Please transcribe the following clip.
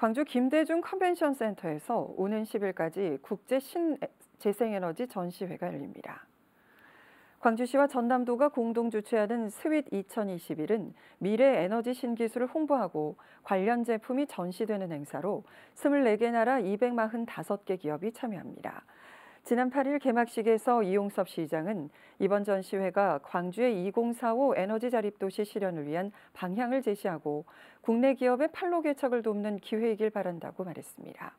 광주 김대중 컨벤션 센터에서 오는 10일까지 국제 신재생에너지 전시회가 열립니다. 광주시와 전남도가 공동 주최하는 SWEET 2021은 미래 에너지 신기술을 홍보하고 관련 제품이 전시되는 행사로 24개 나라 245개 기업이 참여합니다. 지난 8일 개막식에서 이용섭 시장은 이번 전시회가 광주의 2045 에너지 자립 도시 실현을 위한 방향을 제시하고 국내 기업의 판로 개척을 돕는 기회이길 바란다고 말했습니다.